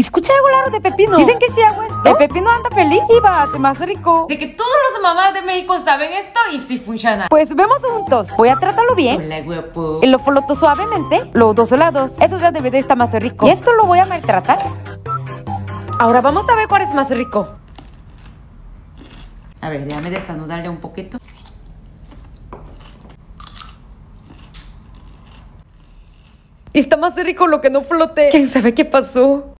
Y escuché algo raro de pepino. Dicen que si hago esto, el pepino anda feliz y va a ser más rico. De que todos los mamás de México saben esto y sí funciona. Pues vemos juntos. Voy a tratarlo bien. Hola, guapo. Y lo foloto suavemente, los dos lados. Eso ya debe de estar más rico. Y esto lo voy a maltratar. Ahora vamos a ver cuál es más rico. A ver, déjame desanudarle un poquito. Y está más rico lo que no flote. ¿Quién sabe qué pasó?